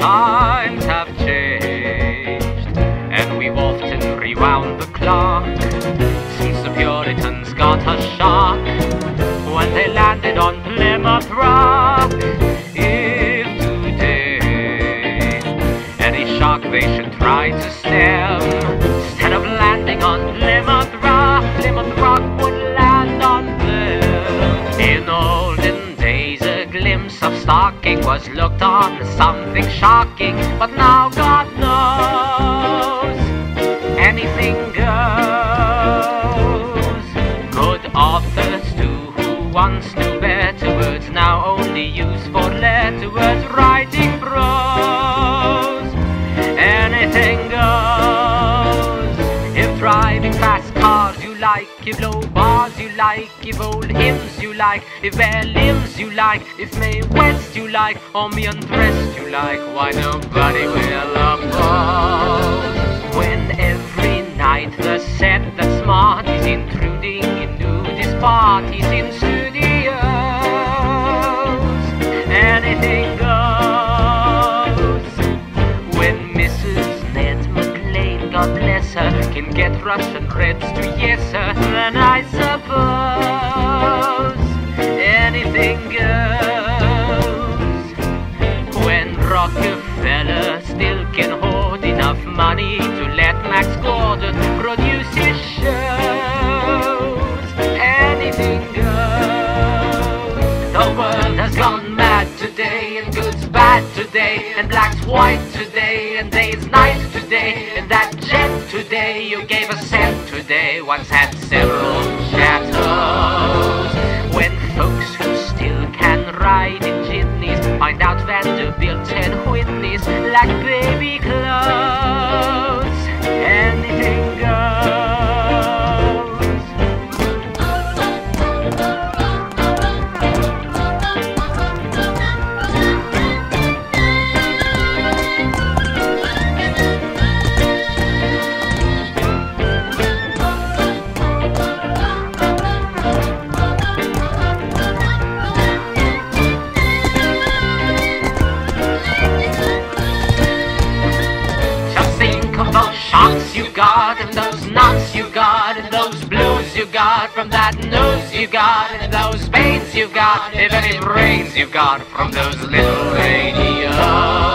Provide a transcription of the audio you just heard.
times have changed, and we've often rewound the clock since the Puritans got a shock when they landed on Plymouth Rock. If today any shock they should try to stem, instead of landing on Plymouth was looked on as something shocking, but now God knows anything goes. Good authors too, who once knew better words, now only use for letter words, writing prose. Anything goes. If driving fast cars like, if low bars you like, if old hymns you like, if bare limbs you like, if May West you like, or me undressed you like, why nobody will oppose. When every night the set can get Russian reds to yes her, then I suppose anything goes. When Rockefeller still can hoard enough money to let Max Gordon produce his shows, anything goes. The world has gone mad today, and good's bad today, and black's white today, and day's night today, and that jet today you gave a cent today once had several chateaus. Got, and those knots you got, and those blues you got from that nose you got, and those pains you got, if any brains you got from those little ladies.